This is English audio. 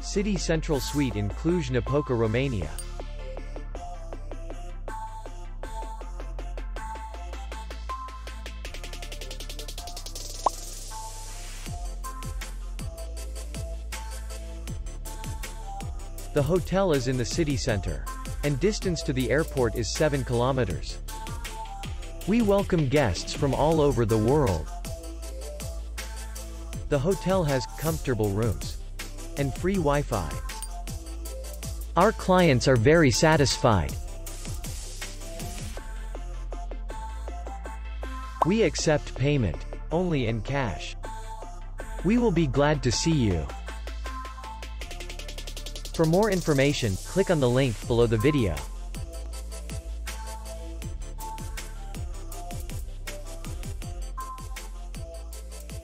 City Central Suite in Cluj-Napoca, Romania. The hotel is in the city center. And distance to the airport is 7 kilometers. We welcome guests from all over the world. The hotel has comfortable rooms and free Wi-Fi. Our clients are very satisfied. We accept payment only in cash. We will be glad to see you. For more information, click on the link below the video.